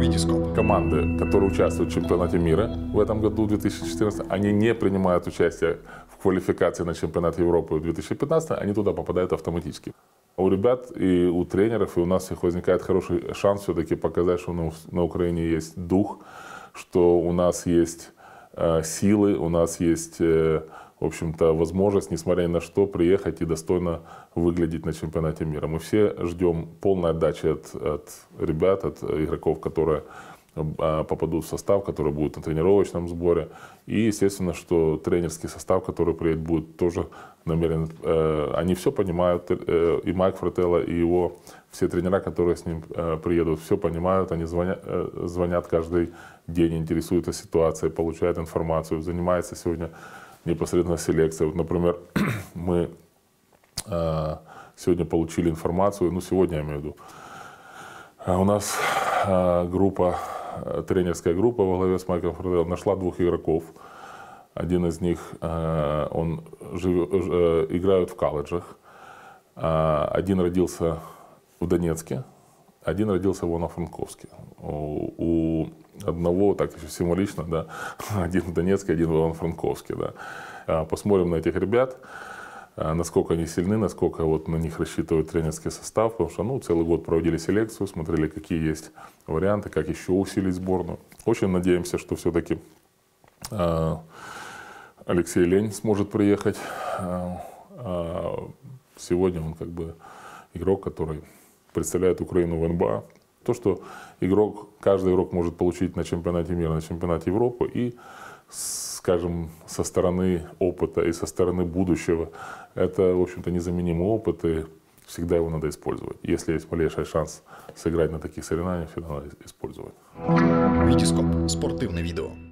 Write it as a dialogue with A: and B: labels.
A: Витископ.
B: Команды, которые участвуют в чемпионате мира в этом году, 2014, они не принимают участие в квалификации на чемпионат Европы в 2015, они туда попадают автоматически. А у ребят и у тренеров, и у нас всех возникает хороший шанс все-таки показать, что на, на Украине есть дух, что у нас есть э, силы, у нас есть э, в общем-то, возможность, несмотря ни на что, приехать и достойно выглядеть на чемпионате мира. Мы все ждем полной отдачи от, от ребят, от игроков, которые а, попадут в состав, которые будут на тренировочном сборе. И, естественно, что тренерский состав, который приедет, будет тоже намерен. Э, они все понимают, э, и Майк Фрателло, и его все тренера, которые с ним э, приедут, все понимают. Они звонят, звонят каждый день, интересуются ситуацией, получают информацию, занимаются сегодня непосредственно селекция. Вот, например, мы э, сегодня получили информацию, ну сегодня я имею в виду, а у нас э, группа, тренерская группа во главе с Майком Форделом нашла двух игроков. Один из них, э, он жив, э, играет в колледжах. Э, один родился в Донецке, один родился в Ивано-Франковске. У, одного, так еще символично, да, один в Донецке, один в Ивано-Франковске, да. А, посмотрим на этих ребят, а, насколько они сильны, насколько вот на них рассчитывает тренерский состав, потому что, ну, целый год проводили селекцию, смотрели, какие есть варианты, как еще усилить сборную. Очень надеемся, что все-таки э, Алексей Лень сможет приехать. Сегодня он как бы игрок, который представляет Украину в НБА. То, что игрок, каждый игрок может получить на чемпионате мира, на чемпионате Европы и, скажем, со стороны опыта и со стороны будущего, это, в общем-то, незаменимый опыт, и всегда его надо использовать. Если есть малейший шанс сыграть на таких соревнованиях, всегда надо использовать.
A: Витископ. Спортивное видео.